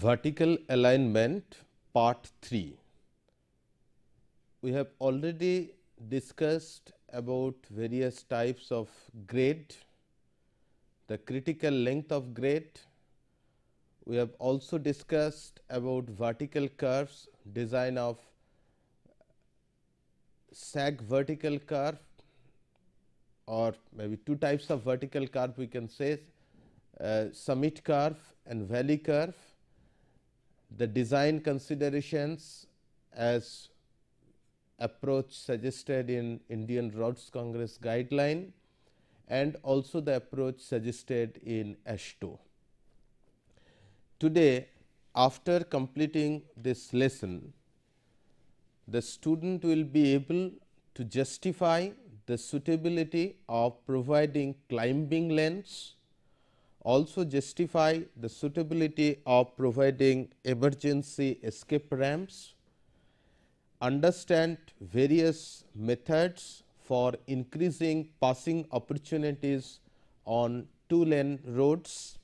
Vertical alignment part 3. We have already discussed about various types of grade, the critical length of grade. We have also discussed about vertical curves, design of sag vertical curve or maybe two types of vertical curve we can say uh, summit curve and valley curve the design considerations as approach suggested in Indian Roads Congress guideline and also the approach suggested in AASHTO. Today, after completing this lesson, the student will be able to justify the suitability of providing climbing lanes also justify the suitability of providing emergency escape ramps, understand various methods for increasing passing opportunities on two lane roads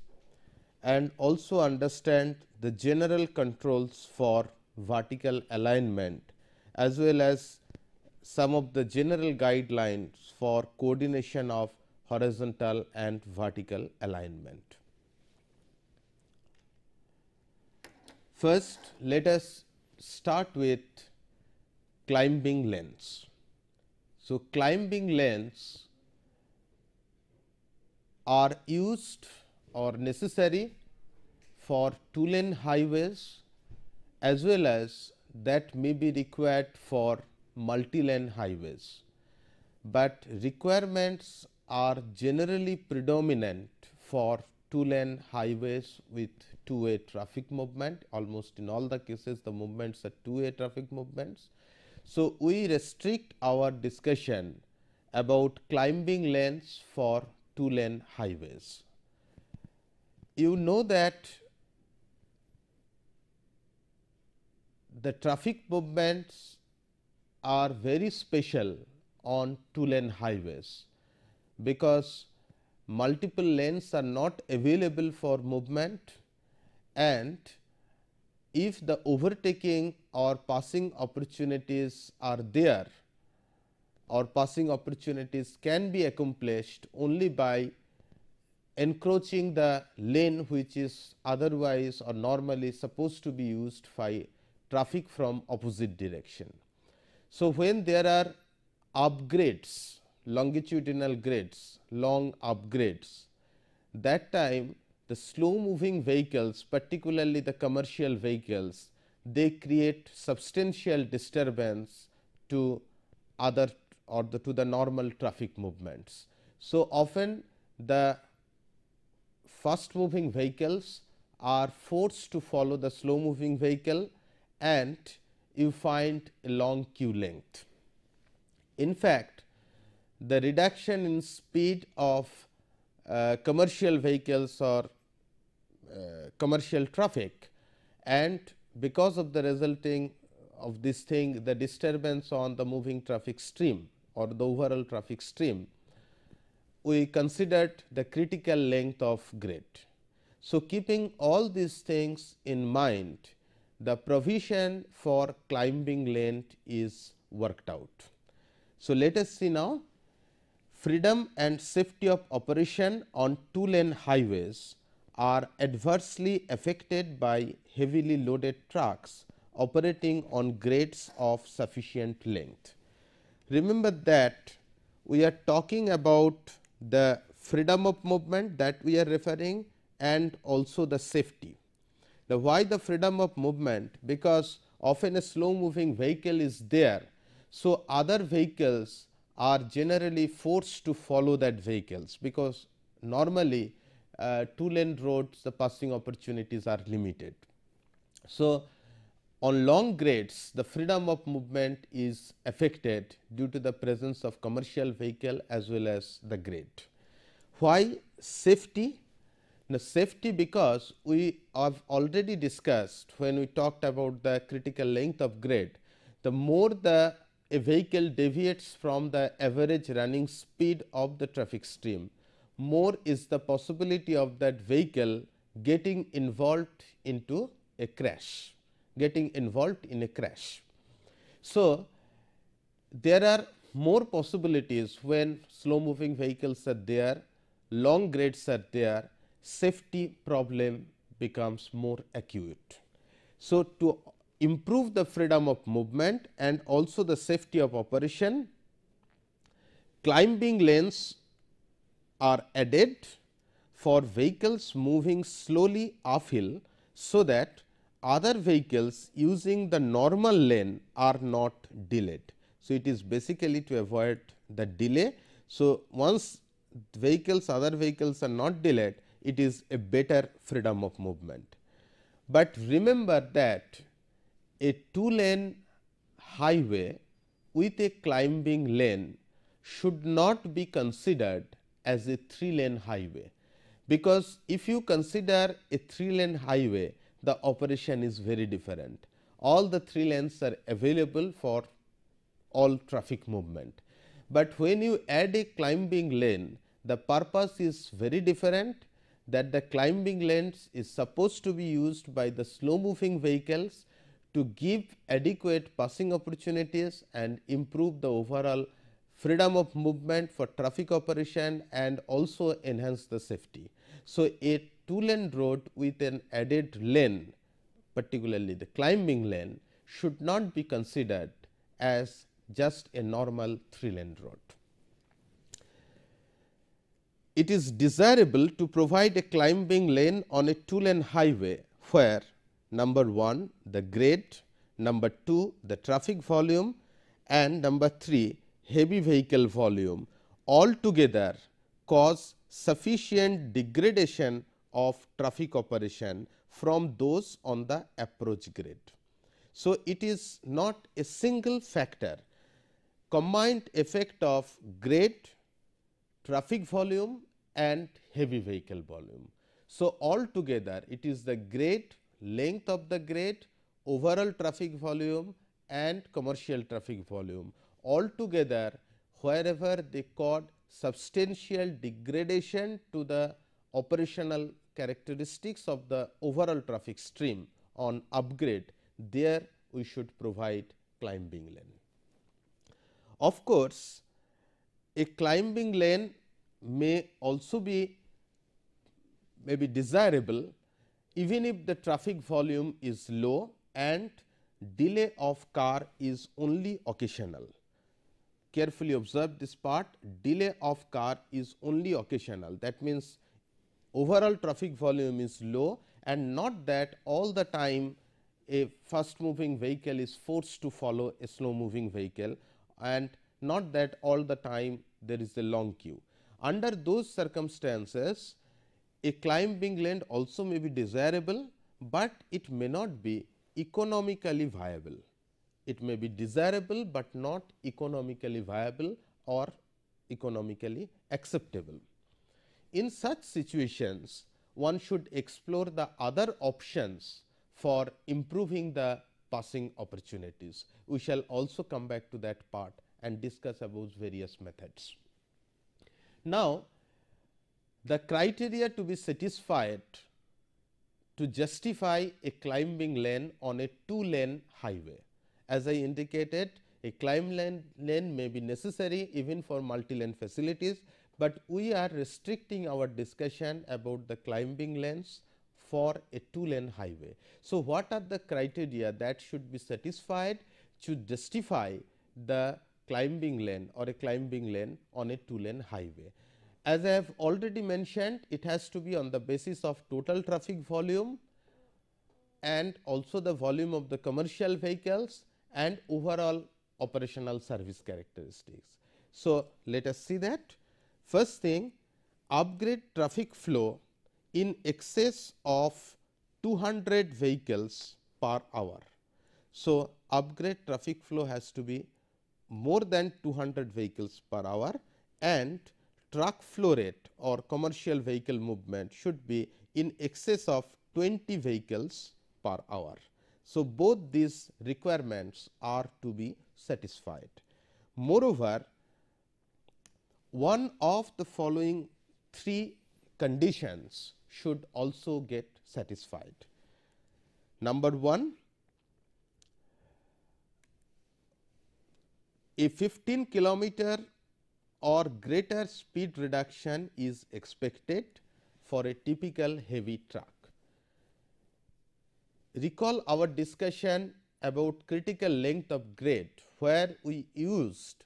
and also understand the general controls for vertical alignment as well as some of the general guidelines for coordination of horizontal and vertical alignment. First, let us start with climbing lanes. So, climbing lanes are used or necessary for two lane highways as well as that may be required for multi lane highways, but requirements are generally predominant for two lane highways with two way traffic movement almost in all the cases the movements are two way traffic movements. So, we restrict our discussion about climbing lanes for two lane highways. You know that the traffic movements are very special on two lane highways because multiple lanes are not available for movement and if the overtaking or passing opportunities are there or passing opportunities can be accomplished only by encroaching the lane which is otherwise or normally supposed to be used by traffic from opposite direction. So, when there are upgrades longitudinal grades, long upgrades. That time the slow moving vehicles particularly the commercial vehicles they create substantial disturbance to other or the to the normal traffic movements. So, often the fast moving vehicles are forced to follow the slow moving vehicle and you find a long queue length. In fact, the reduction in speed of uh, commercial vehicles or uh, commercial traffic and because of the resulting of this thing the disturbance on the moving traffic stream or the overall traffic stream, we considered the critical length of grade. So, keeping all these things in mind, the provision for climbing length is worked out. So, let us see now freedom and safety of operation on two lane highways are adversely affected by heavily loaded trucks operating on grades of sufficient length. Remember that we are talking about the freedom of movement that we are referring and also the safety. Now, why the freedom of movement because often a slow moving vehicle is there. So, other vehicles are generally forced to follow that vehicles because normally uh, two lane roads the passing opportunities are limited. So, on long grades the freedom of movement is affected due to the presence of commercial vehicle as well as the grade. Why safety? The safety because we have already discussed when we talked about the critical length of grade, the more the a vehicle deviates from the average running speed of the traffic stream, more is the possibility of that vehicle getting involved into a crash, getting involved in a crash. So, there are more possibilities when slow moving vehicles are there, long grades are there, safety problem becomes more acute. So, to improve the freedom of movement and also the safety of operation, climbing lanes are added for vehicles moving slowly uphill, so that other vehicles using the normal lane are not delayed. So, it is basically to avoid the delay. So, once vehicles other vehicles are not delayed, it is a better freedom of movement. But remember that a two lane highway with a climbing lane should not be considered as a three lane highway, because if you consider a three lane highway the operation is very different. All the three lanes are available for all traffic movement, but when you add a climbing lane the purpose is very different that the climbing lanes is supposed to be used by the slow moving vehicles to give adequate passing opportunities and improve the overall freedom of movement for traffic operation and also enhance the safety. So, a two lane road with an added lane particularly the climbing lane should not be considered as just a normal three lane road. It is desirable to provide a climbing lane on a two lane highway where number 1 the grade, number 2 the traffic volume and number 3 heavy vehicle volume all together cause sufficient degradation of traffic operation from those on the approach grade. So, it is not a single factor combined effect of grade, traffic volume and heavy vehicle volume. So, altogether it is the grade, length of the grade, overall traffic volume and commercial traffic volume altogether wherever they cause substantial degradation to the operational characteristics of the overall traffic stream on upgrade there we should provide climbing lane. Of course, a climbing lane may also be may be desirable even if the traffic volume is low and delay of car is only occasional. Carefully observe this part delay of car is only occasional that means overall traffic volume is low and not that all the time a fast moving vehicle is forced to follow a slow moving vehicle and not that all the time there is a long queue. Under those circumstances, a climbing lane also may be desirable, but it may not be economically viable. It may be desirable, but not economically viable or economically acceptable. In such situations, one should explore the other options for improving the passing opportunities. We shall also come back to that part and discuss about various methods. Now, the criteria to be satisfied to justify a climbing lane on a two lane highway. As I indicated a climb lane, lane may be necessary even for multi lane facilities, but we are restricting our discussion about the climbing lanes for a two lane highway. So, what are the criteria that should be satisfied to justify the climbing lane or a climbing lane on a two lane highway. As I have already mentioned, it has to be on the basis of total traffic volume and also the volume of the commercial vehicles and overall operational service characteristics. So, let us see that. First thing upgrade traffic flow in excess of 200 vehicles per hour. So, upgrade traffic flow has to be more than 200 vehicles per hour and truck flow rate or commercial vehicle movement should be in excess of 20 vehicles per hour. So, both these requirements are to be satisfied. Moreover, one of the following three conditions should also get satisfied. Number 1, a 15 kilometer or greater speed reduction is expected for a typical heavy truck. Recall our discussion about critical length of grade, where we used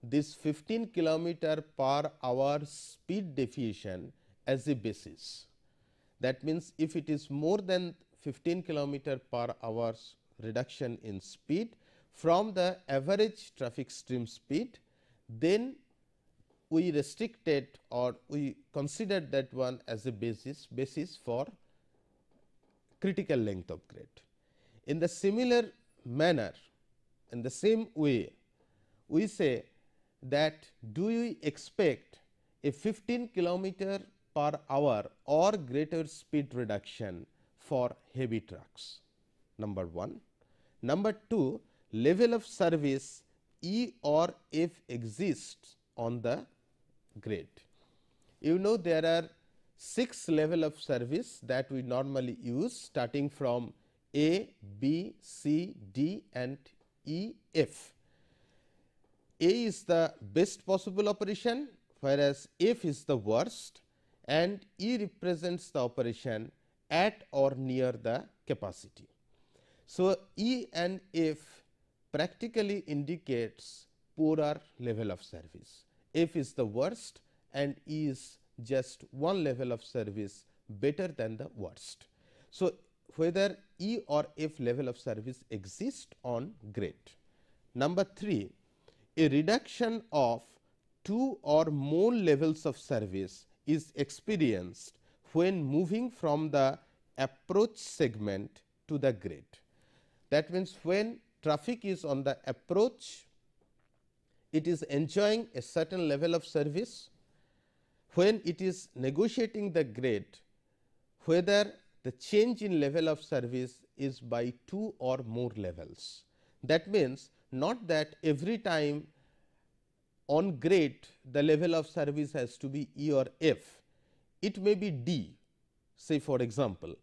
this 15 kilometer per hour speed deviation as a basis. That means, if it is more than 15 kilometer per hour reduction in speed from the average traffic stream speed, then we restricted or we considered that one as a basis basis for critical length of grade. In the similar manner, in the same way, we say that do we expect a 15 kilometer per hour or greater speed reduction for heavy trucks number 1. Number 2 level of service E or F exists on the grade. You know there are 6 level of service that we normally use starting from A, B, C, D and E, F. A is the best possible operation whereas F is the worst and E represents the operation at or near the capacity. So, E and F practically indicates poorer level of service. F is the worst and E is just one level of service better than the worst. So, whether E or F level of service exist on grade. Number 3, a reduction of two or more levels of service is experienced when moving from the approach segment to the grade. That means, when traffic is on the approach, it is enjoying a certain level of service. When it is negotiating the grade, whether the change in level of service is by two or more levels. That means, not that every time on grade the level of service has to be E or F, it may be D say for example,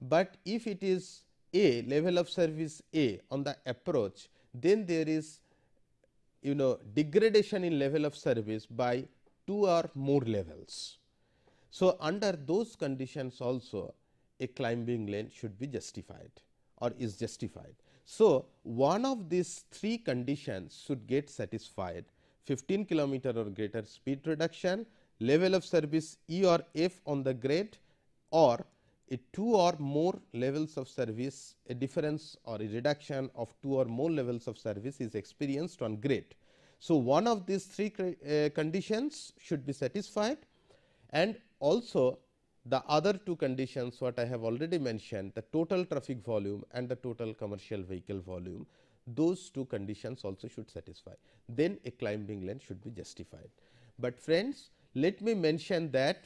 but if it is A level of service A on the approach, then there is you know degradation in level of service by 2 or more levels. So, under those conditions also a climbing lane should be justified or is justified. So, one of these three conditions should get satisfied 15 kilometer or greater speed reduction, level of service E or F on the grade or a two or more levels of service, a difference or a reduction of two or more levels of service is experienced on grade. So, one of these three uh, conditions should be satisfied and also the other two conditions what I have already mentioned the total traffic volume and the total commercial vehicle volume those two conditions also should satisfy then a climbing lane should be justified. But friends let me mention that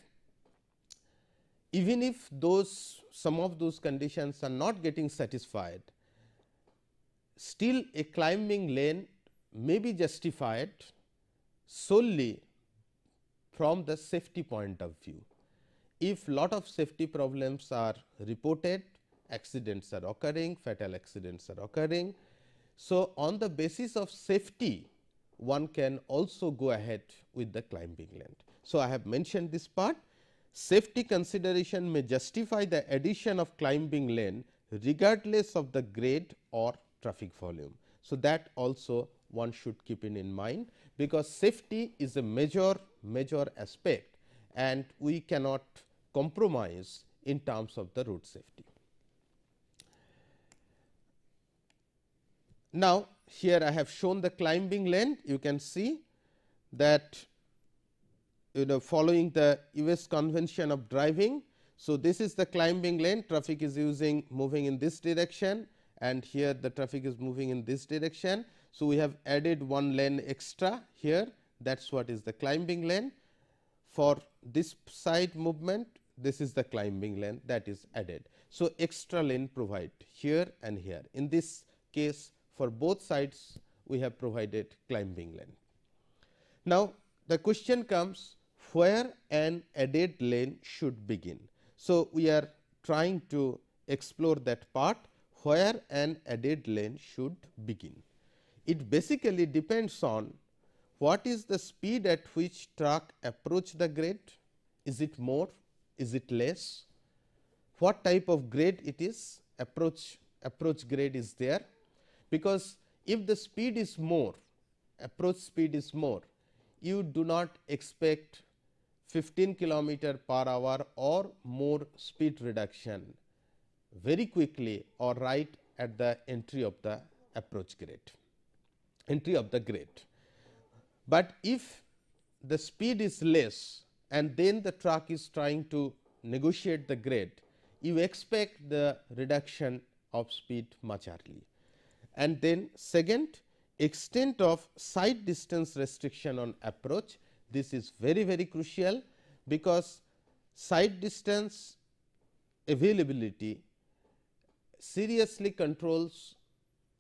even if those some of those conditions are not getting satisfied still a climbing lane may be justified solely from the safety point of view. If lot of safety problems are reported, accidents are occurring, fatal accidents are occurring. So, on the basis of safety, one can also go ahead with the climbing lane. So, I have mentioned this part. Safety consideration may justify the addition of climbing lane regardless of the grade or traffic volume. So, that also one should keep in, in mind, because safety is a major major aspect and we cannot compromise in terms of the road safety. Now, here I have shown the climbing lane you can see that you know following the US convention of driving. So, this is the climbing lane traffic is using moving in this direction and here the traffic is moving in this direction. So, we have added one lane extra here that is what is the climbing lane. For this side movement this is the climbing lane that is added. So, extra lane provide here and here in this case for both sides we have provided climbing lane. Now, the question comes where an added lane should begin. So, we are trying to explore that part where an added lane should begin. It basically depends on what is the speed at which truck approach the grade, is it more, is it less, what type of grade it is, approach approach grade is there, because if the speed is more, approach speed is more, you do not expect 15 kilometer per hour or more speed reduction very quickly or right at the entry of the approach grade, entry of the grade. But if the speed is less and then the truck is trying to negotiate the grade, you expect the reduction of speed much early. And then second extent of sight distance restriction on approach, this is very very crucial because sight distance availability seriously controls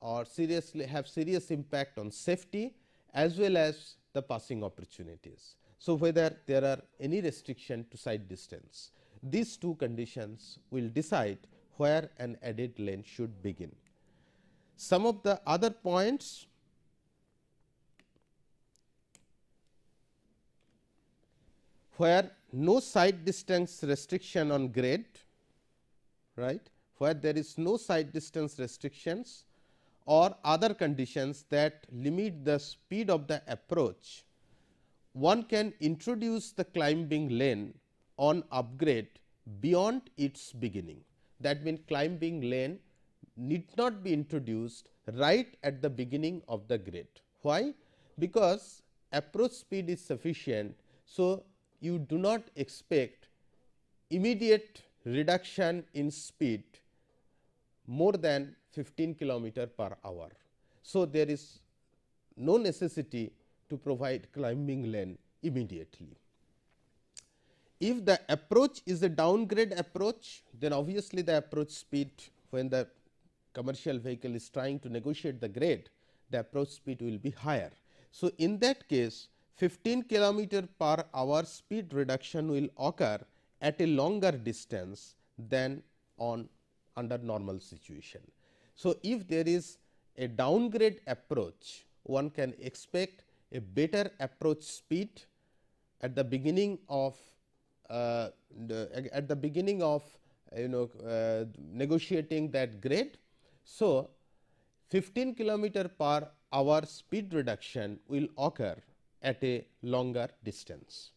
or seriously have serious impact on safety as well as the passing opportunities. So, whether there are any restriction to sight distance, these two conditions will decide where an added lane should begin. Some of the other points where no sight distance restriction on grade, right, where there is no sight distance restrictions or other conditions that limit the speed of the approach, one can introduce the climbing lane on upgrade beyond its beginning. That means, climbing lane need not be introduced right at the beginning of the grade. Why? Because approach speed is sufficient. So, you do not expect immediate reduction in speed more than 15 kilometer per hour. So, there is no necessity to provide climbing lane immediately. If the approach is a downgrade approach, then obviously the approach speed when the commercial vehicle is trying to negotiate the grade, the approach speed will be higher. So, in that case 15 kilometer per hour speed reduction will occur at a longer distance than on under normal situation. So, if there is a downgrade approach, one can expect a better approach speed at the beginning of uh, the, at the beginning of you know uh, negotiating that grade. So, 15 kilometer per hour speed reduction will occur at a longer distance.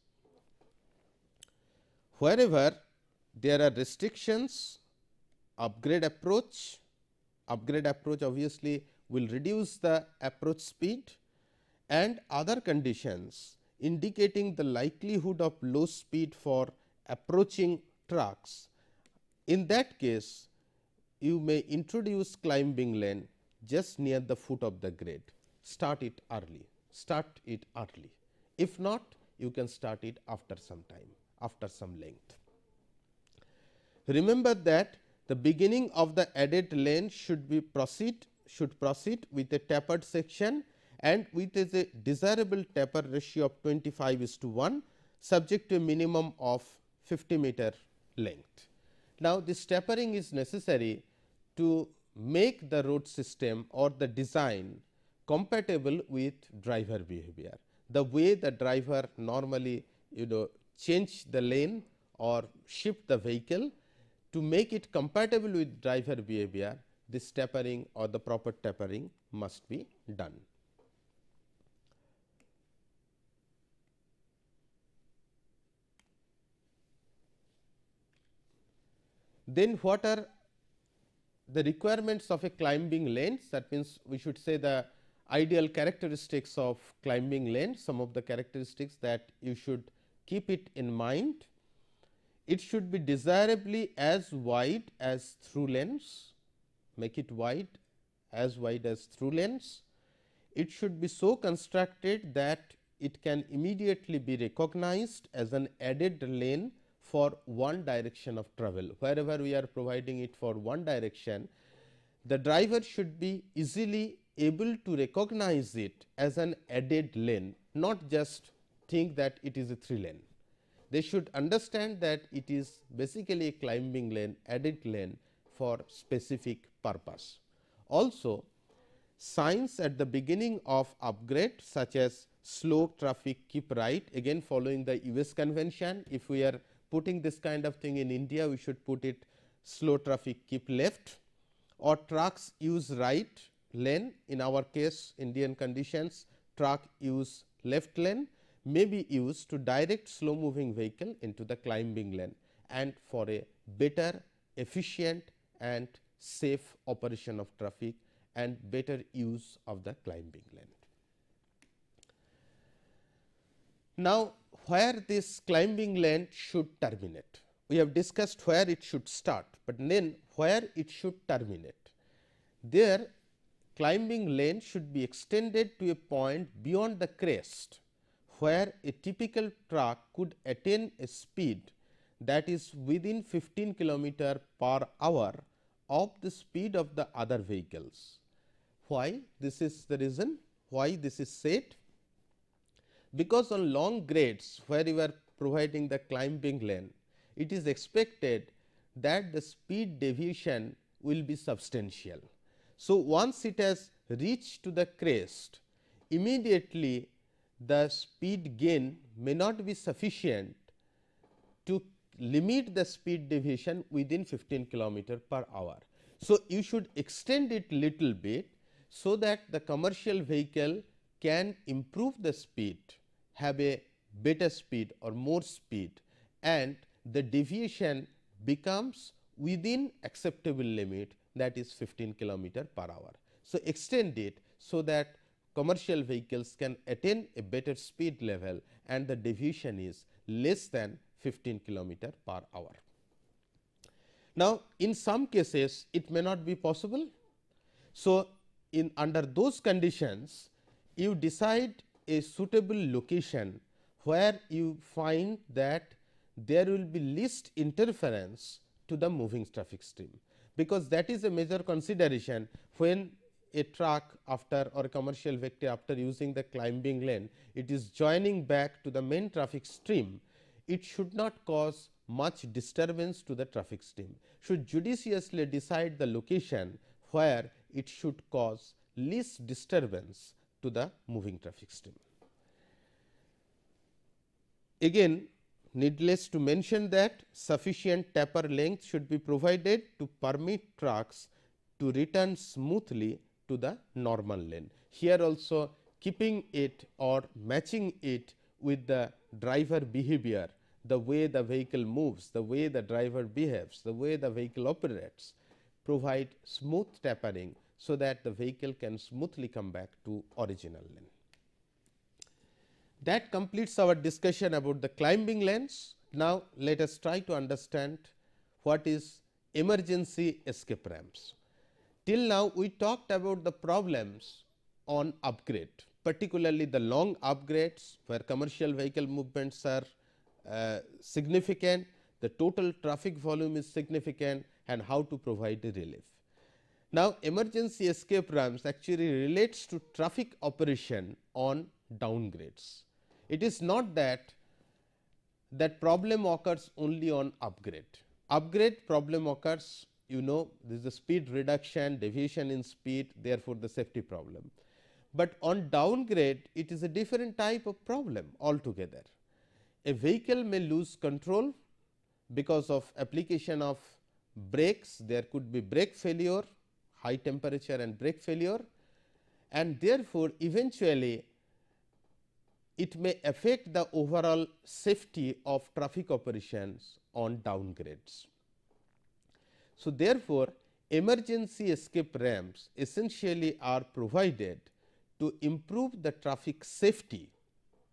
Wherever there are restrictions upgrade approach, upgrade approach obviously will reduce the approach speed and other conditions indicating the likelihood of low speed for approaching trucks. In that case, you may introduce climbing lane just near the foot of the grade, start it early, start it early. If not, you can start it after some time, after some length. Remember that the beginning of the added lane should be proceed should proceed with a tapered section and with a desirable taper ratio of 25 is to 1 subject to a minimum of 50 meter length. Now, this tapering is necessary to make the road system or the design compatible with driver behavior. The way the driver normally you know change the lane or shift the vehicle to make it compatible with driver behavior, this tapering or the proper tapering must be done. Then what are the requirements of a climbing lanes that means we should say the ideal characteristics of climbing lane some of the characteristics that you should keep it in mind. It should be desirably as wide as through lanes make it wide as wide as through lanes. It should be so constructed that it can immediately be recognized as an added lane for one direction of travel. Wherever we are providing it for one direction, the driver should be easily able to recognize it as an added lane, not just think that it is a three lane. They should understand that it is basically a climbing lane, added lane for specific purpose. Also, signs at the beginning of upgrade such as slow traffic keep right again following the US convention if we are putting this kind of thing in India, we should put it slow traffic keep left or trucks use right lane in our case Indian conditions truck use left lane may be used to direct slow moving vehicle into the climbing lane and for a better efficient and safe operation of traffic and better use of the climbing lane. Now, where this climbing lane should terminate. We have discussed where it should start, but then where it should terminate. There climbing lane should be extended to a point beyond the crest, where a typical truck could attain a speed that is within 15 km per hour of the speed of the other vehicles. Why? This is the reason why this is said because on long grades where you are providing the climbing lane, it is expected that the speed deviation will be substantial. So, once it has reached to the crest, immediately the speed gain may not be sufficient to limit the speed deviation within 15 kilometer per hour. So, you should extend it little bit, so that the commercial vehicle can improve the speed have a better speed or more speed and the deviation becomes within acceptable limit that is 15 kilometer per hour. So, extend it so that commercial vehicles can attain a better speed level and the deviation is less than 15 kilometer per hour. Now, in some cases it may not be possible. So, in under those conditions you decide a suitable location where you find that there will be least interference to the moving traffic stream, because that is a major consideration when a truck after or commercial vector after using the climbing lane, it is joining back to the main traffic stream, it should not cause much disturbance to the traffic stream, should judiciously decide the location where it should cause least disturbance to the moving traffic stream. Again needless to mention that sufficient taper length should be provided to permit trucks to return smoothly to the normal lane. Here also keeping it or matching it with the driver behavior, the way the vehicle moves, the way the driver behaves, the way the vehicle operates, provide smooth tapering so that the vehicle can smoothly come back to original lane. That completes our discussion about the climbing lanes. Now, let us try to understand what is emergency escape ramps. Till now, we talked about the problems on upgrade, particularly the long upgrades where commercial vehicle movements are uh, significant, the total traffic volume is significant and how to provide relief. Now, emergency escape ramps actually relates to traffic operation on downgrades. It is not that that problem occurs only on upgrade. Upgrade problem occurs you know this is the speed reduction, deviation in speed therefore, the safety problem. But on downgrade it is a different type of problem altogether. A vehicle may lose control because of application of brakes, there could be brake failure, high temperature and brake failure and therefore, eventually it may affect the overall safety of traffic operations on downgrades. So, therefore, emergency escape ramps essentially are provided to improve the traffic safety.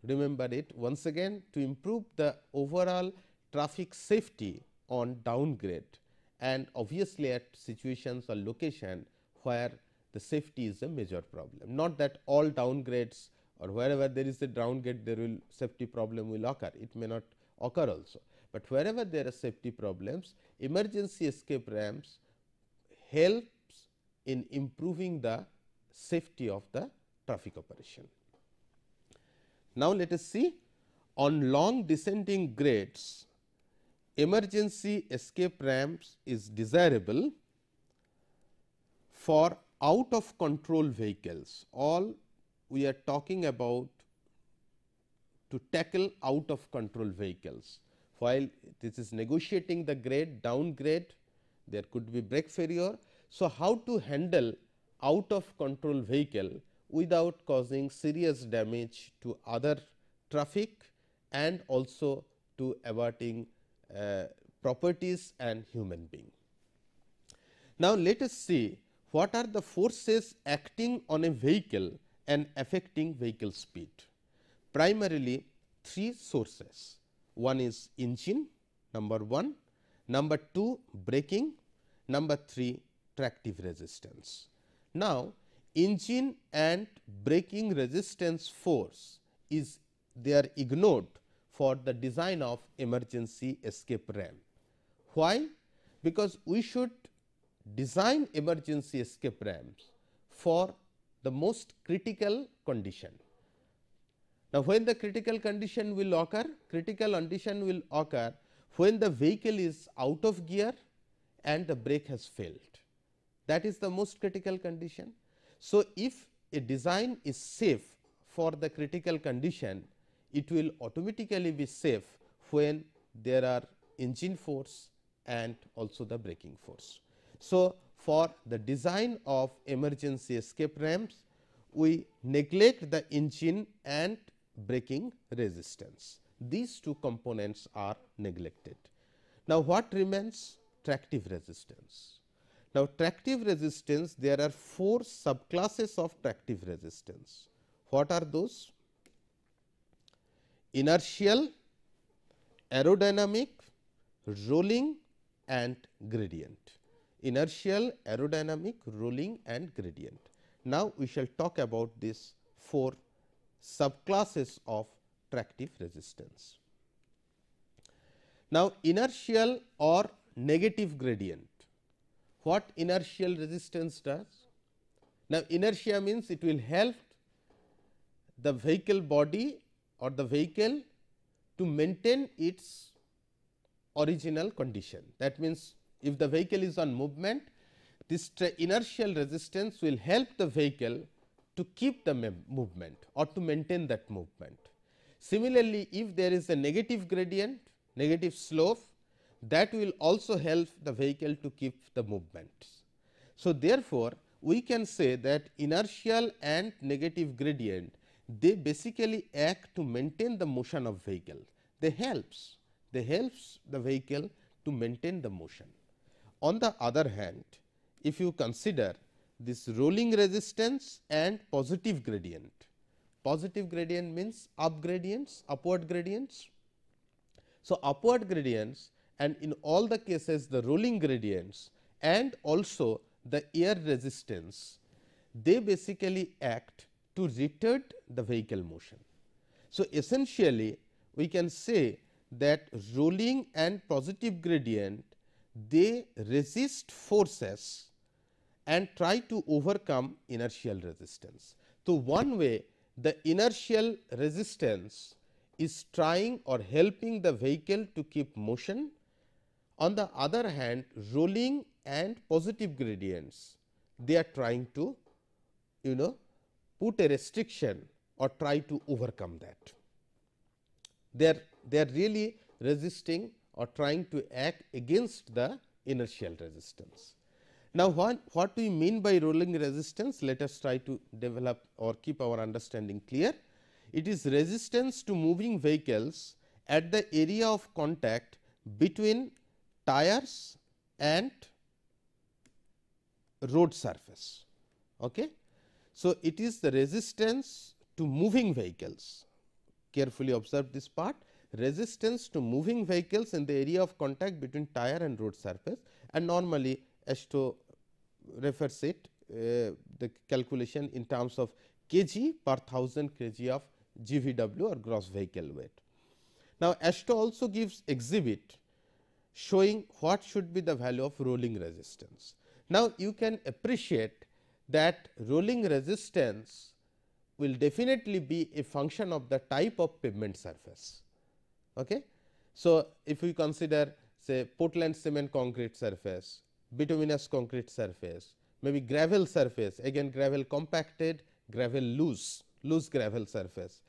Remember it once again to improve the overall traffic safety on downgrade and obviously at situations or location where the safety is a major problem. Not that all downgrades or wherever there is a downgrade there will safety problem will occur, it may not occur also, but wherever there are safety problems emergency escape ramps helps in improving the safety of the traffic operation. Now, let us see on long descending grades emergency escape ramps is desirable for out of control vehicles. All we are talking about to tackle out of control vehicles. While this is negotiating the grade downgrade, there could be brake failure. So, how to handle out of control vehicle without causing serious damage to other traffic and also to averting uh, properties and human being. Now, let us see what are the forces acting on a vehicle and affecting vehicle speed. Primarily three sources, one is engine number 1, number 2 braking, number 3 tractive resistance. Now, engine and braking resistance force is they are ignored for the design of emergency escape ramp. Why? Because we should design emergency escape ramps for the most critical condition. Now, when the critical condition will occur? Critical condition will occur when the vehicle is out of gear and the brake has failed. That is the most critical condition. So, if a design is safe for the critical condition, it will automatically be safe when there are engine force and also the braking force. So, for the design of emergency escape ramps, we neglect the engine and braking resistance. These two components are neglected. Now, what remains? Tractive resistance. Now, tractive resistance there are four subclasses of tractive resistance. What are those? Inertial, aerodynamic, rolling and gradient. Inertial, aerodynamic, rolling and gradient. Now, we shall talk about these four subclasses of tractive resistance. Now, inertial or negative gradient. What inertial resistance does? Now, inertia means it will help the vehicle body or the vehicle to maintain its original condition. That means, if the vehicle is on movement, this inertial resistance will help the vehicle to keep the movement or to maintain that movement. Similarly, if there is a negative gradient, negative slope that will also help the vehicle to keep the movement. So, therefore, we can say that inertial and negative gradient they basically act to maintain the motion of vehicle. They helps, they helps the vehicle to maintain the motion. On the other hand, if you consider this rolling resistance and positive gradient. Positive gradient means up gradients, upward gradients. So, upward gradients and in all the cases the rolling gradients and also the air resistance, they basically act to retard the vehicle motion. So, essentially we can say that rolling and positive gradient they resist forces and try to overcome inertial resistance. So, one way the inertial resistance is trying or helping the vehicle to keep motion. On the other hand rolling and positive gradients they are trying to you know put a restriction or try to overcome that. They are they are really resisting or trying to act against the inertial resistance. Now, what, what do we mean by rolling resistance? Let us try to develop or keep our understanding clear. It is resistance to moving vehicles at the area of contact between tires and road surface. Okay? So, it is the resistance to moving vehicles carefully observe this part resistance to moving vehicles in the area of contact between tire and road surface and normally AASHTO refers it uh, the calculation in terms of kg per 1000 kg of GVW or gross vehicle weight. Now, AASHTO also gives exhibit showing what should be the value of rolling resistance. Now, you can appreciate that rolling resistance will definitely be a function of the type of pavement surface. Okay. So, if we consider say Portland cement concrete surface, bituminous concrete surface, maybe gravel surface again gravel compacted, gravel loose, loose gravel surface.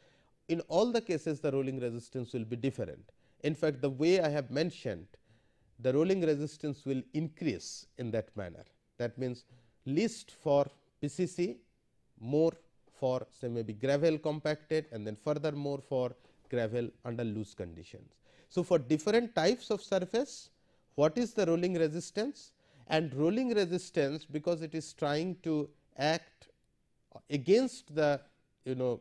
In all the cases the rolling resistance will be different. In fact, the way I have mentioned the rolling resistance will increase in that manner. That means, least for PCC, more for say maybe gravel compacted and then further more for gravel under loose conditions. So, for different types of surface what is the rolling resistance and rolling resistance because it is trying to act against the you know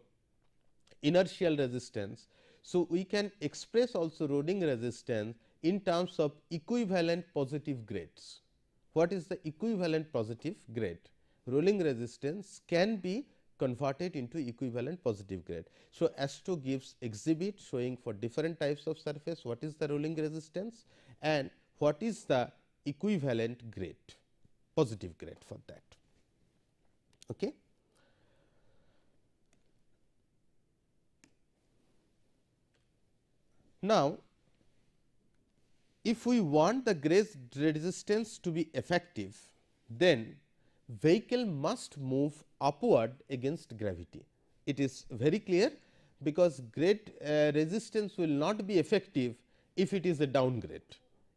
inertial resistance. So, we can express also rolling resistance in terms of equivalent positive grades. What is the equivalent positive grade? Rolling resistance can be converted into equivalent positive grade. So, AASHTO gives exhibit showing for different types of surface what is the rolling resistance and what is the equivalent grade positive grade for that. Okay. Now, if we want the grade resistance to be effective, then vehicle must move upward against gravity. It is very clear because grade uh, resistance will not be effective if it is a downgrade.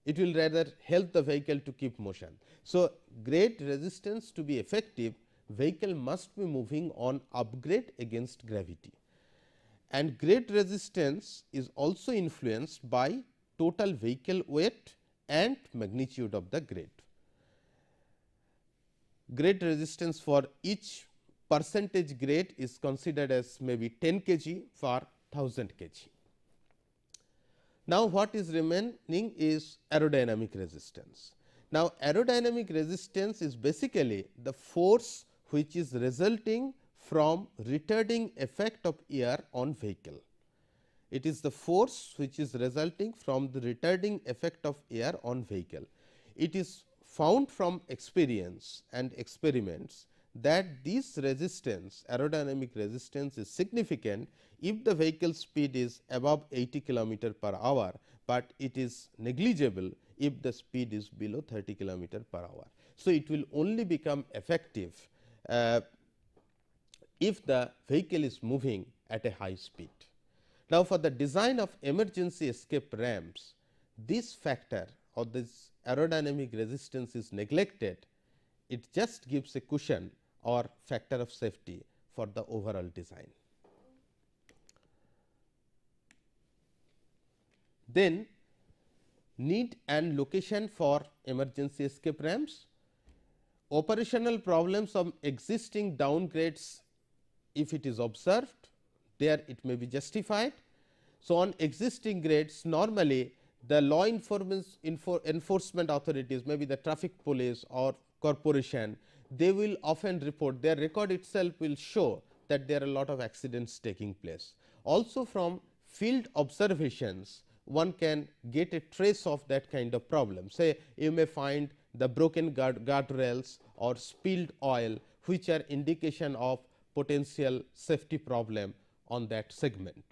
It will rather help the vehicle to keep motion. So, grade resistance to be effective vehicle must be moving on upgrade against gravity and grade resistance is also influenced by total vehicle weight and magnitude of the grade grade resistance for each percentage grade is considered as maybe 10 kg for 1000 kg. Now, what is remaining is aerodynamic resistance. Now, aerodynamic resistance is basically the force which is resulting from retarding effect of air on vehicle. It is the force which is resulting from the retarding effect of air on vehicle. It is found from experience and experiments that this resistance aerodynamic resistance is significant if the vehicle speed is above 80 km per hour, but it is negligible if the speed is below 30 km per hour. So, it will only become effective uh, if the vehicle is moving at a high speed. Now, for the design of emergency escape ramps, this factor or this aerodynamic resistance is neglected, it just gives a cushion or factor of safety for the overall design. Then need and location for emergency escape ramps, operational problems of existing downgrades if it is observed, there it may be justified. So, on existing grades normally the law enforcement authorities maybe the traffic police or corporation they will often report their record itself will show that there are a lot of accidents taking place. Also from field observations one can get a trace of that kind of problem. Say you may find the broken guard, guardrails or spilled oil which are indication of potential safety problem on that segment.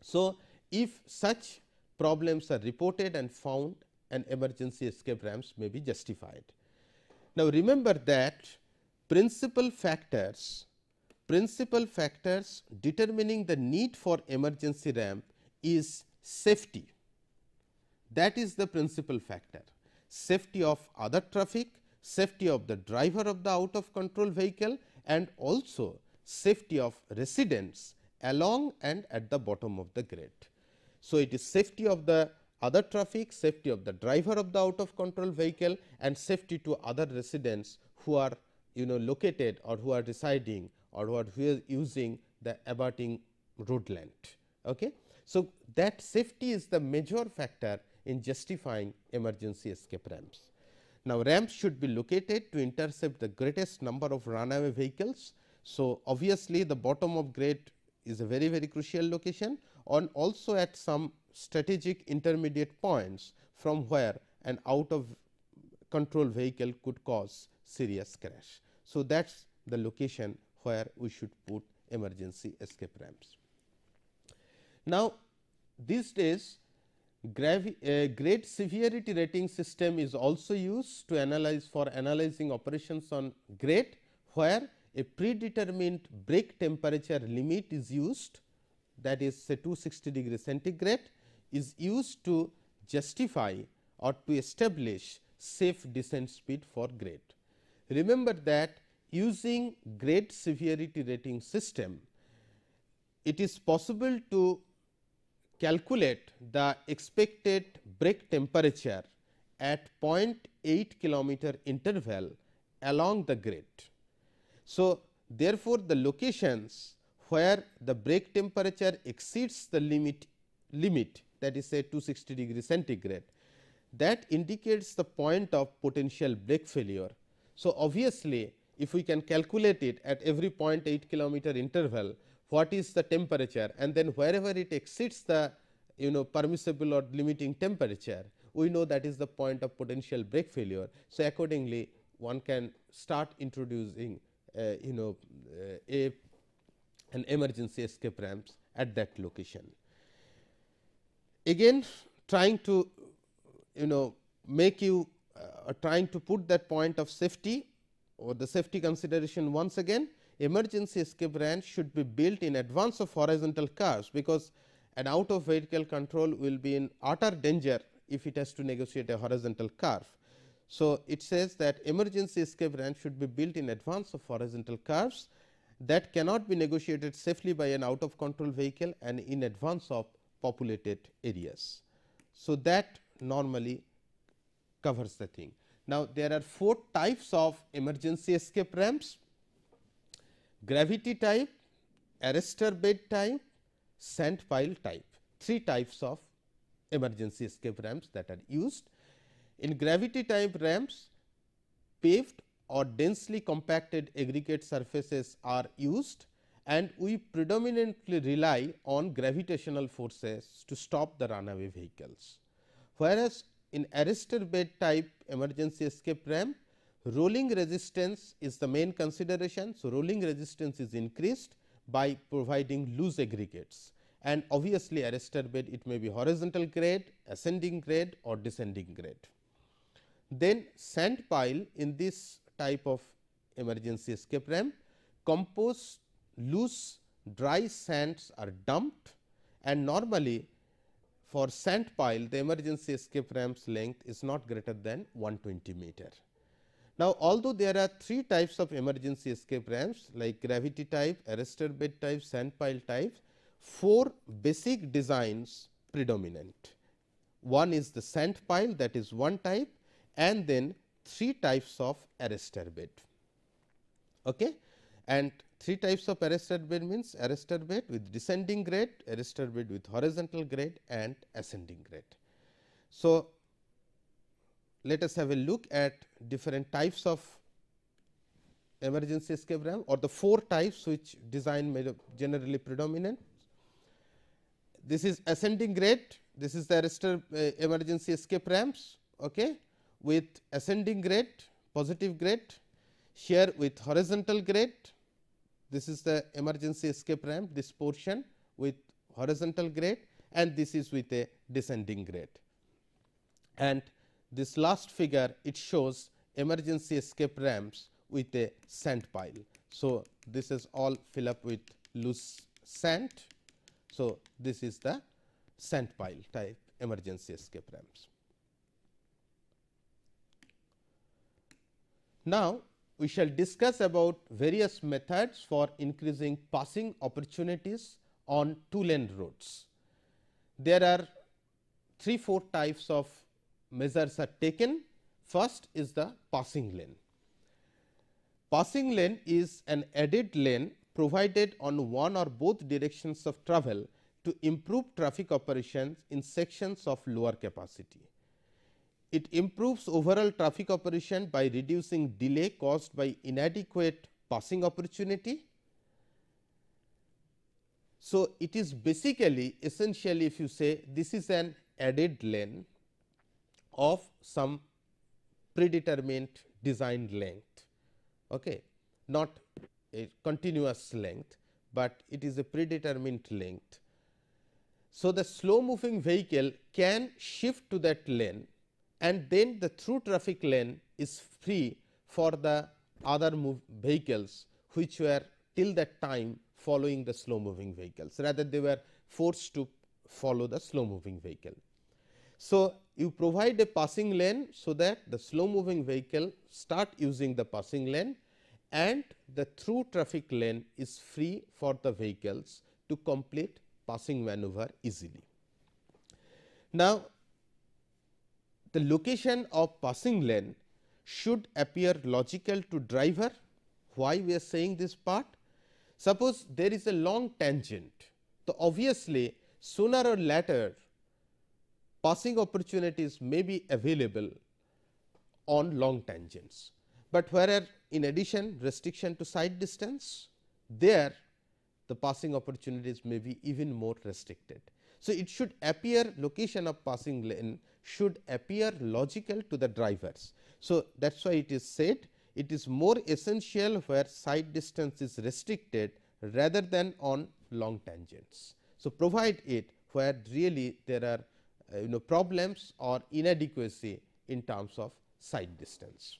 So, if such problems are reported and found and emergency escape ramps may be justified. Now, remember that principal factors principal factors determining the need for emergency ramp is safety that is the principal factor safety of other traffic safety of the driver of the out of control vehicle and also safety of residents along and at the bottom of the grade. So, it is safety of the other traffic, safety of the driver of the out of control vehicle and safety to other residents who are you know located or who are residing or who are, using the abutting road length. Okay. So, that safety is the major factor in justifying emergency escape ramps. Now, ramps should be located to intercept the greatest number of runaway vehicles. So, obviously, the bottom of grade is a very very crucial location and also at some strategic intermediate points from where an out of control vehicle could cause serious crash. So, that is the location where we should put emergency escape ramps. Now, these days uh, grade severity rating system is also used to analyze for analyzing operations on grade, where a predetermined brake temperature limit is used that is say 260 degree centigrade is used to justify or to establish safe descent speed for grade. Remember that using grade severity rating system, it is possible to calculate the expected brake temperature at 0.8 kilometer interval along the grade. So, therefore, the locations where the brake temperature exceeds the limit limit that is say 260 degree centigrade that indicates the point of potential brake failure. So, obviously, if we can calculate it at every 0.8 kilometer interval what is the temperature and then wherever it exceeds the you know permissible or limiting temperature we know that is the point of potential brake failure. So, accordingly one can start introducing uh, you know uh, a an emergency escape ramps at that location. Again trying to you know make you uh, trying to put that point of safety or the safety consideration once again emergency escape ramp should be built in advance of horizontal curves, because an out of vehicle control will be in utter danger if it has to negotiate a horizontal curve. So, it says that emergency escape ramp should be built in advance of horizontal curves that cannot be negotiated safely by an out of control vehicle and in advance of populated areas. So, that normally covers the thing. Now, there are four types of emergency escape ramps gravity type, arrestor bed type, sand pile type, three types of emergency escape ramps that are used. In gravity type ramps, paved or densely compacted aggregate surfaces are used and we predominantly rely on gravitational forces to stop the runaway vehicles. Whereas, in arrestor bed type emergency escape ramp, rolling resistance is the main consideration. So, rolling resistance is increased by providing loose aggregates and obviously, arrestor bed it may be horizontal grade, ascending grade or descending grade. Then sand pile in this type of emergency escape ramp, composed loose dry sands are dumped and normally for sand pile the emergency escape ramp's length is not greater than 120 meter. Now, although there are three types of emergency escape ramps like gravity type, arrestor bed type, sand pile type, four basic designs predominant. One is the sand pile that is one type and then three types of arrestor bed. Okay? And three types of arrestor bed means arrestor bed with descending grade, arrestor bed with horizontal grade and ascending grade. So, let us have a look at different types of emergency escape ramp or the four types which design generally predominant. This is ascending grade, this is the arrestor uh, emergency escape ramps okay, with ascending grade, positive grade, here with horizontal grade. This is the emergency escape ramp, this portion with horizontal grade and this is with a descending grade. And this last figure it shows emergency escape ramps with a sand pile. So, this is all fill up with loose sand. So, this is the sand pile type emergency escape ramps. Now, we shall discuss about various methods for increasing passing opportunities on two lane roads. There are three four types of measures are taken. First is the passing lane. Passing lane is an added lane provided on one or both directions of travel to improve traffic operations in sections of lower capacity. It improves overall traffic operation by reducing delay caused by inadequate passing opportunity. So, it is basically essentially if you say this is an added lane of some predetermined designed length, okay, not a continuous length, but it is a predetermined length. So, the slow moving vehicle can shift to that lane and then the through traffic lane is free for the other vehicles which were till that time following the slow moving vehicles rather they were forced to follow the slow moving vehicle. So, you provide a passing lane so that the slow moving vehicle start using the passing lane and the through traffic lane is free for the vehicles to complete passing maneuver easily. Now, the location of passing lane should appear logical to driver. Why we are saying this part? Suppose there is a long tangent. So, obviously, sooner or later passing opportunities may be available on long tangents, but where in addition restriction to sight distance there the passing opportunities may be even more restricted. So, it should appear location of passing lane should appear logical to the drivers. So, that is why it is said it is more essential where sight distance is restricted rather than on long tangents. So, provide it where really there are uh, you know problems or inadequacy in terms of sight distance.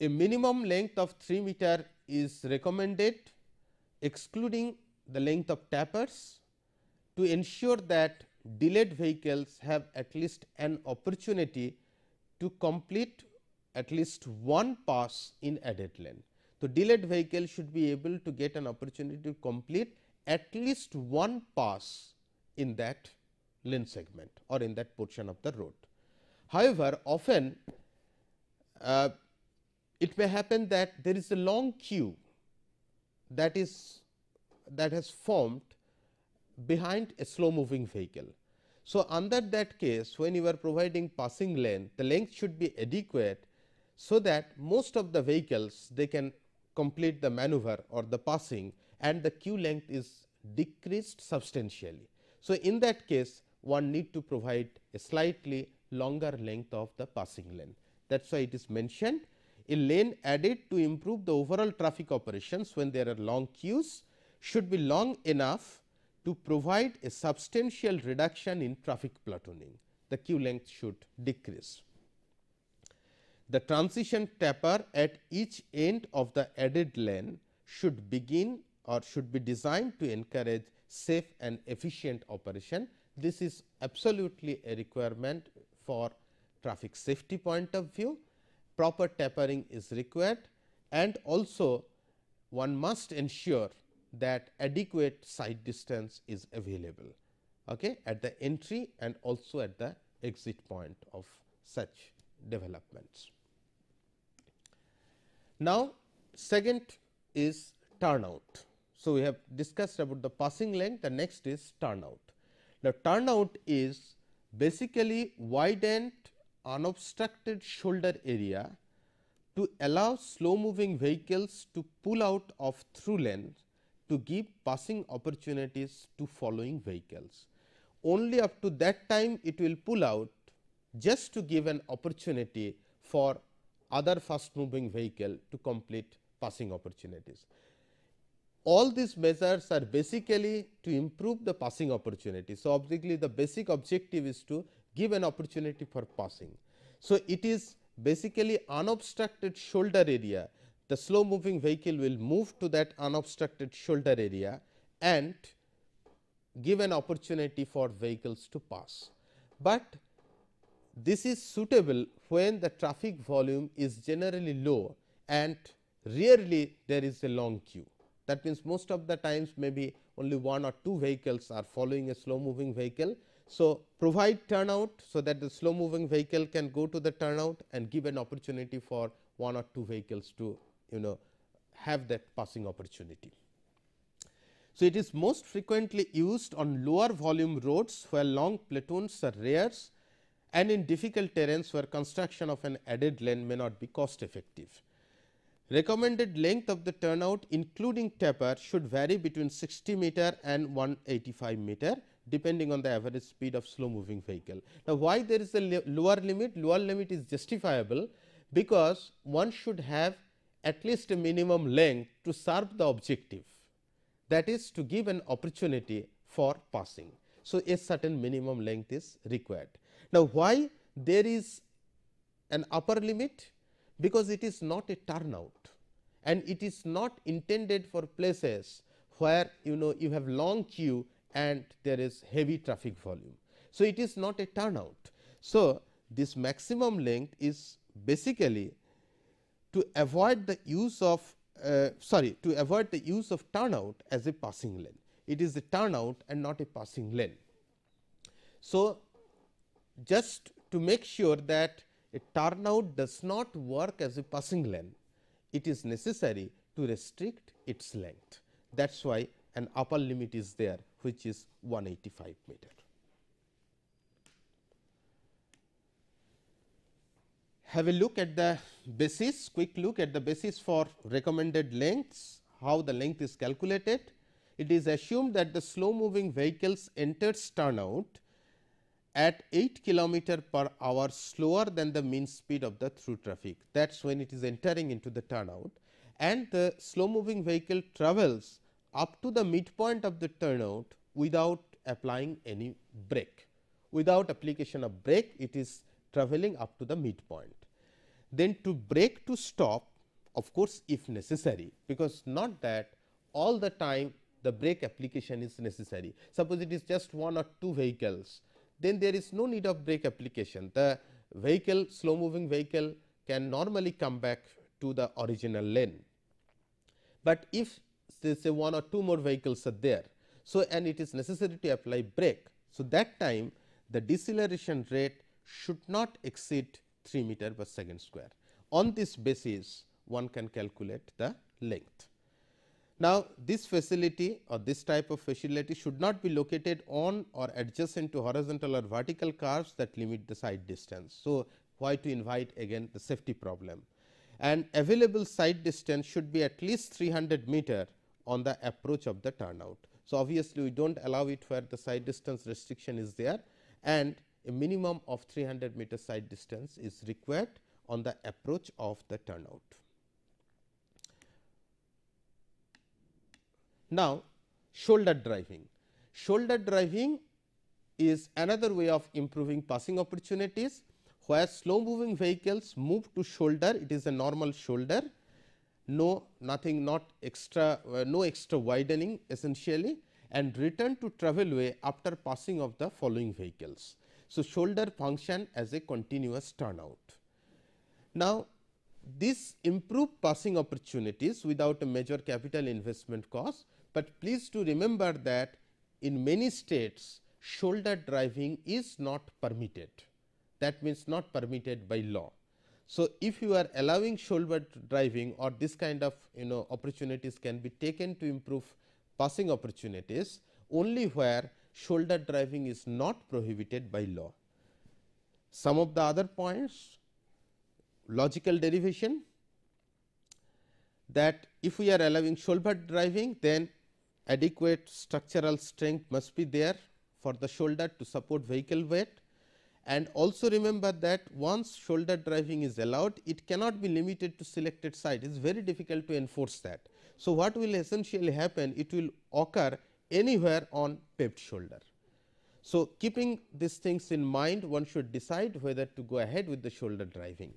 A minimum length of 3 meter is recommended excluding the length of tapers to ensure that delayed vehicles have at least an opportunity to complete at least one pass in added lane. So, delayed vehicle should be able to get an opportunity to complete at least one pass in that lane segment or in that portion of the road. However, often uh, it may happen that there is a long queue that is that has formed behind a slow moving vehicle. So, under that case when you are providing passing lane the length should be adequate. So, that most of the vehicles they can complete the maneuver or the passing and the queue length is decreased substantially. So, in that case one need to provide a slightly longer length of the passing lane. That is why it is mentioned a lane added to improve the overall traffic operations when there are long queues should be long enough to provide a substantial reduction in traffic platooning. The queue length should decrease. The transition taper at each end of the added lane should begin or should be designed to encourage safe and efficient operation. This is absolutely a requirement for traffic safety point of view. Proper tapering is required and also one must ensure that adequate sight distance is available okay, at the entry and also at the exit point of such developments. Now, second is turnout. So, we have discussed about the passing length, the next is turnout. The turnout is basically widened unobstructed shoulder area to allow slow moving vehicles to pull out of through lane to give passing opportunities to following vehicles. Only up to that time it will pull out just to give an opportunity for other fast moving vehicle to complete passing opportunities. All these measures are basically to improve the passing opportunity. So, obviously, the basic objective is to give an opportunity for passing. So, it is basically unobstructed shoulder area the slow moving vehicle will move to that unobstructed shoulder area and give an opportunity for vehicles to pass. But this is suitable when the traffic volume is generally low and rarely there is a long queue. That means, most of the times maybe only one or two vehicles are following a slow moving vehicle. So, provide turnout so that the slow moving vehicle can go to the turnout and give an opportunity for one or two vehicles to you know have that passing opportunity. So, it is most frequently used on lower volume roads where long platoons are rare and in difficult terrains where construction of an added lane may not be cost effective. Recommended length of the turnout including taper should vary between 60 meter and 185 meter depending on the average speed of slow moving vehicle. Now, why there is a lower limit? Lower limit is justifiable because one should have at least a minimum length to serve the objective that is to give an opportunity for passing. So, a certain minimum length is required. Now, why there is an upper limit? Because it is not a turnout and it is not intended for places where you know you have long queue and there is heavy traffic volume. So, it is not a turnout. So, this maximum length is basically to avoid the use of uh, sorry to avoid the use of turnout as a passing lane. It is a turnout and not a passing lane. So, just to make sure that a turnout does not work as a passing lane, it is necessary to restrict its length. That is why an upper limit is there which is 185 meter. Have a look at the basis, quick look at the basis for recommended lengths, how the length is calculated. It is assumed that the slow moving vehicles enters turnout at 8 kilometer per hour slower than the mean speed of the through traffic. That is when it is entering into the turnout and the slow moving vehicle travels up to the midpoint of the turnout without applying any brake. Without application of brake, it is traveling up to the midpoint. Then to brake to stop, of course, if necessary, because not that all the time the brake application is necessary. Suppose it is just one or two vehicles, then there is no need of brake application. The vehicle, slow moving vehicle can normally come back to the original lane. But if say one or two more vehicles are there. So, and it is necessary to apply brake. So, that time the deceleration rate should not exceed 3 meter per second square. On this basis one can calculate the length. Now, this facility or this type of facility should not be located on or adjacent to horizontal or vertical curves that limit the sight distance. So, why to invite again the safety problem and available sight distance should be at least 300 meter on the approach of the turnout. So, obviously, we do not allow it where the sight distance restriction is there and a minimum of 300 meter sight distance is required on the approach of the turnout. Now, shoulder driving. Shoulder driving is another way of improving passing opportunities where slow moving vehicles move to shoulder, it is a normal shoulder no nothing not extra uh, no extra widening essentially and return to travel way after passing of the following vehicles. So, shoulder function as a continuous turnout. Now, this improve passing opportunities without a major capital investment cost, but please to remember that in many states shoulder driving is not permitted that means not permitted by law. So, if you are allowing shoulder driving or this kind of you know opportunities can be taken to improve passing opportunities only where shoulder driving is not prohibited by law. Some of the other points logical derivation that if we are allowing shoulder driving then adequate structural strength must be there for the shoulder to support vehicle weight and also remember that once shoulder driving is allowed, it cannot be limited to selected site. It is very difficult to enforce that. So, what will essentially happen? It will occur anywhere on paved shoulder. So, keeping these things in mind, one should decide whether to go ahead with the shoulder driving.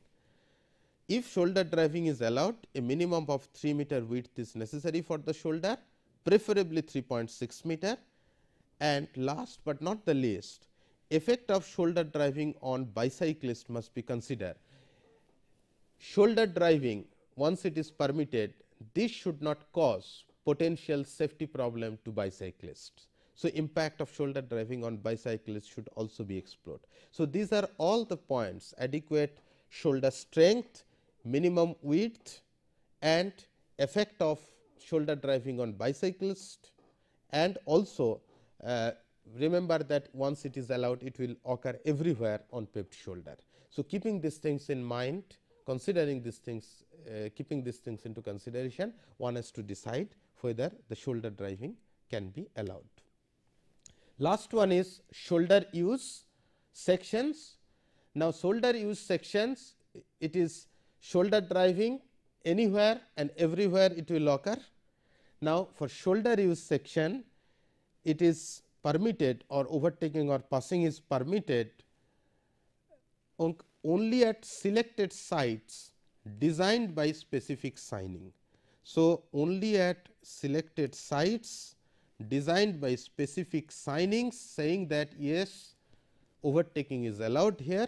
If shoulder driving is allowed, a minimum of 3 meter width is necessary for the shoulder, preferably 3.6 meter. And last but not the least, effect of shoulder driving on bicyclist must be considered. Shoulder driving once it is permitted this should not cause potential safety problem to bicyclists. So, impact of shoulder driving on bicyclists should also be explored. So, these are all the points adequate shoulder strength, minimum width and effect of shoulder driving on bicyclist and also uh, remember that once it is allowed it will occur everywhere on paved shoulder. So, keeping these things in mind considering these things uh, keeping these things into consideration one has to decide whether the shoulder driving can be allowed. Last one is shoulder use sections. Now, shoulder use sections it is shoulder driving anywhere and everywhere it will occur. Now, for shoulder use section it is permitted or overtaking or passing is permitted only at selected sites designed by specific signing. So, only at selected sites designed by specific signings saying that yes overtaking is allowed here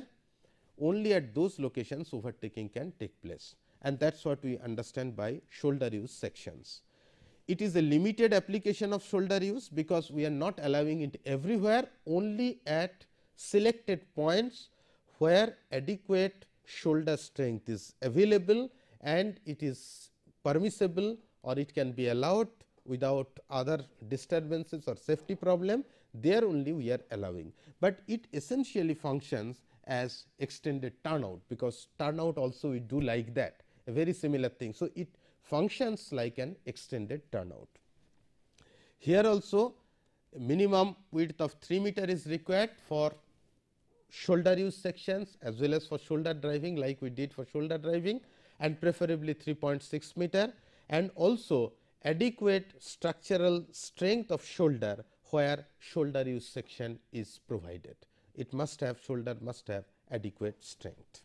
only at those locations overtaking can take place and that is what we understand by shoulder use sections. It is a limited application of shoulder use because we are not allowing it everywhere only at selected points where adequate shoulder strength is available and it is permissible or it can be allowed without other disturbances or safety problem there only we are allowing, but it essentially functions as extended turnout because turnout also we do like that a very similar thing. So, it functions like an extended turnout. Here also minimum width of 3 meter is required for shoulder use sections as well as for shoulder driving like we did for shoulder driving and preferably 3.6 meter and also adequate structural strength of shoulder where shoulder use section is provided. It must have shoulder must have adequate strength.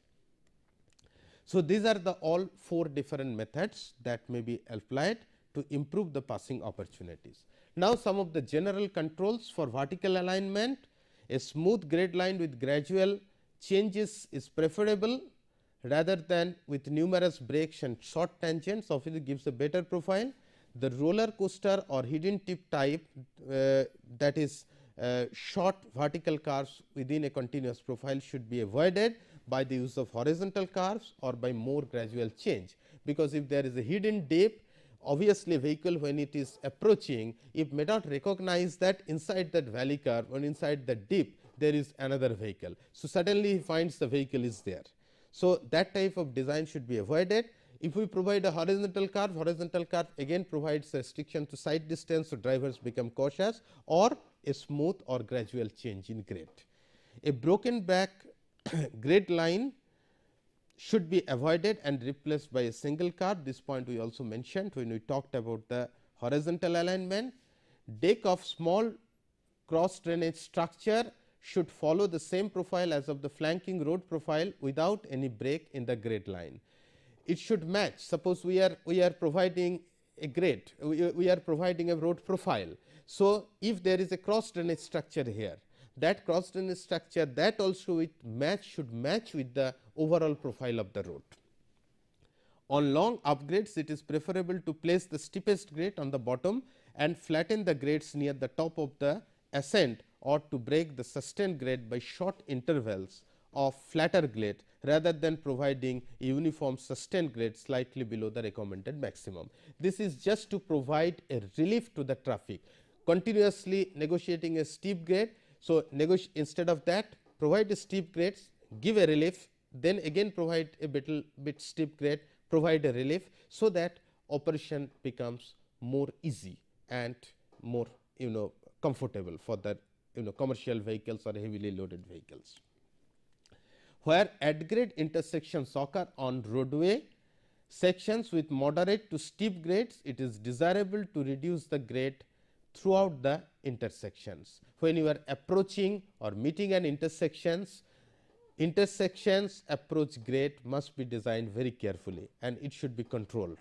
So, these are the all four different methods that may be applied to improve the passing opportunities. Now, some of the general controls for vertical alignment a smooth grade line with gradual changes is preferable rather than with numerous breaks and short tangents obviously it gives a better profile. The roller coaster or hidden dip type uh, that is uh, short vertical curves within a continuous profile should be avoided by the use of horizontal curves or by more gradual change, because if there is a hidden dip obviously vehicle when it is approaching it may not recognize that inside that valley curve or inside the dip there is another vehicle. So, suddenly he finds the vehicle is there. So, that type of design should be avoided. If we provide a horizontal curve, horizontal curve again provides restriction to sight distance, so drivers become cautious or a smooth or gradual change in grade. A broken back grade line should be avoided and replaced by a single curve. This point we also mentioned when we talked about the horizontal alignment. Deck of small cross drainage structure should follow the same profile as of the flanking road profile without any break in the grade line. It should match suppose we are we are providing a grade we, we are providing a road profile. So, if there is a cross drainage structure here that cross drainage structure that also with match should match with the overall profile of the road. On long upgrades it is preferable to place the steepest grade on the bottom and flatten the grades near the top of the ascent or to break the sustained grade by short intervals of flatter grade rather than providing uniform sustained grade slightly below the recommended maximum. This is just to provide a relief to the traffic continuously negotiating a steep grade so, instead of that provide a steep grades give a relief then again provide a bit, bit steep grade provide a relief. So, that operation becomes more easy and more you know comfortable for the you know commercial vehicles or heavily loaded vehicles. Where at grade intersections occur on roadway sections with moderate to steep grades, it is desirable to reduce the grade throughout the intersections. When you are approaching or meeting an intersections, intersections approach grade must be designed very carefully and it should be controlled.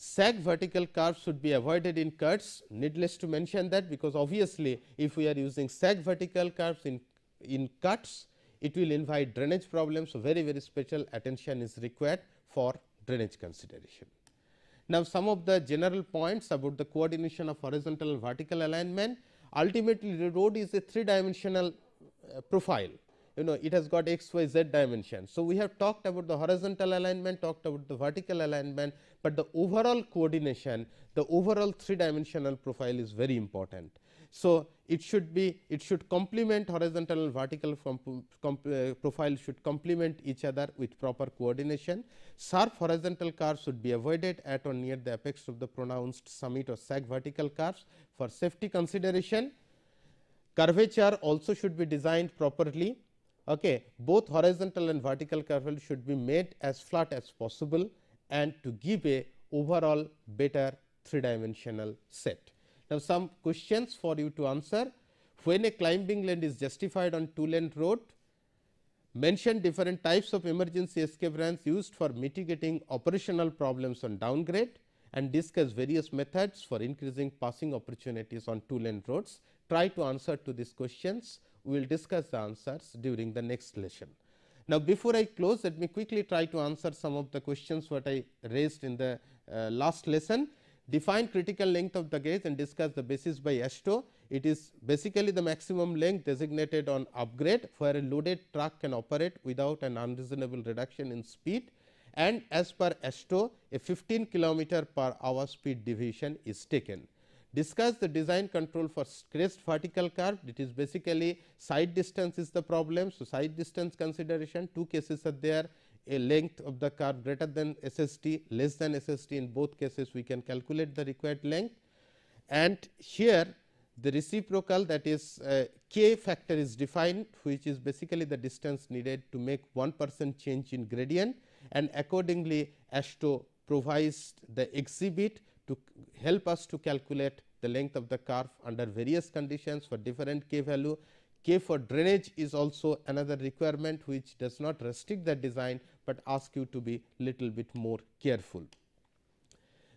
Sag vertical curves should be avoided in cuts needless to mention that because obviously, if we are using sag vertical curves in, in cuts it will invite drainage problems. So, very very special attention is required for drainage consideration. Now, some of the general points about the coordination of horizontal and vertical alignment ultimately the road is a three dimensional uh, profile you know it has got x y z dimension. So, we have talked about the horizontal alignment talked about the vertical alignment, but the overall coordination the overall three dimensional profile is very important. So, it should be it should complement horizontal and vertical uh, profile should complement each other with proper coordination. Sharp horizontal curves should be avoided at or near the apex of the pronounced summit or sag vertical curves for safety consideration. Curvature also should be designed properly. Okay. Both horizontal and vertical curve should be made as flat as possible and to give a overall better three dimensional set. Now, some questions for you to answer. When a climbing lane is justified on two lane road, mention different types of emergency escape ramps used for mitigating operational problems on downgrade and discuss various methods for increasing passing opportunities on two lane roads. Try to answer to these questions. We will discuss the answers during the next lesson. Now, before I close, let me quickly try to answer some of the questions what I raised in the uh, last lesson define critical length of the grade and discuss the basis by AASHTO. It is basically the maximum length designated on upgrade where a loaded truck can operate without an unreasonable reduction in speed and as per AASHTO a 15 km per hour speed deviation is taken. Discuss the design control for crest vertical curve. It is basically sight distance is the problem. So, sight distance consideration two cases are there. A length of the curve greater than SSD less than SSD in both cases we can calculate the required length. And here the reciprocal that is uh, k factor is defined which is basically the distance needed to make 1 percent change in gradient. And accordingly AASHTO provides the exhibit to help us to calculate the length of the curve under various conditions for different k value K for drainage is also another requirement which does not restrict the design, but ask you to be little bit more careful.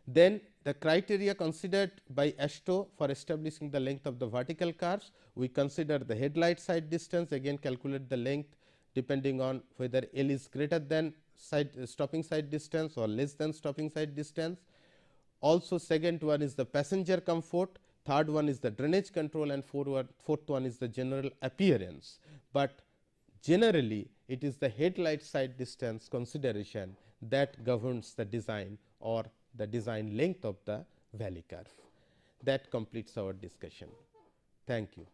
Then the criteria considered by AASHTO for establishing the length of the vertical curves, we consider the headlight sight distance again calculate the length depending on whether L is greater than side stopping sight distance or less than stopping sight distance. Also second one is the passenger comfort third one is the drainage control and fourth, fourth one is the general appearance, but generally it is the headlight sight distance consideration that governs the design or the design length of the valley curve. That completes our discussion. Thank you.